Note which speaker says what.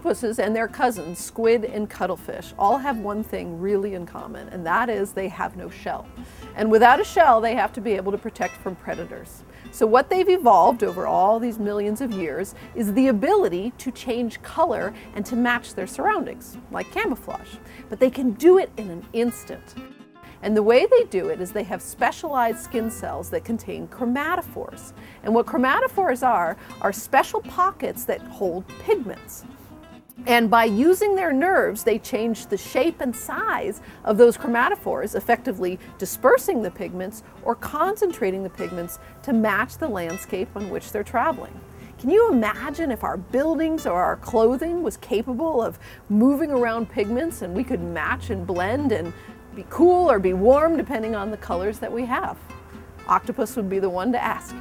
Speaker 1: Octopuses and their cousins, squid and cuttlefish, all have one thing really in common, and that is they have no shell. And without a shell, they have to be able to protect from predators. So what they've evolved over all these millions of years is the ability to change color and to match their surroundings, like camouflage. But they can do it in an instant. And the way they do it is they have specialized skin cells that contain chromatophores. And what chromatophores are, are special pockets that hold pigments. And by using their nerves, they change the shape and size of those chromatophores, effectively dispersing the pigments or concentrating the pigments to match the landscape on which they're traveling. Can you imagine if our buildings or our clothing was capable of moving around pigments and we could match and blend and be cool or be warm depending on the colors that we have? Octopus would be the one to ask.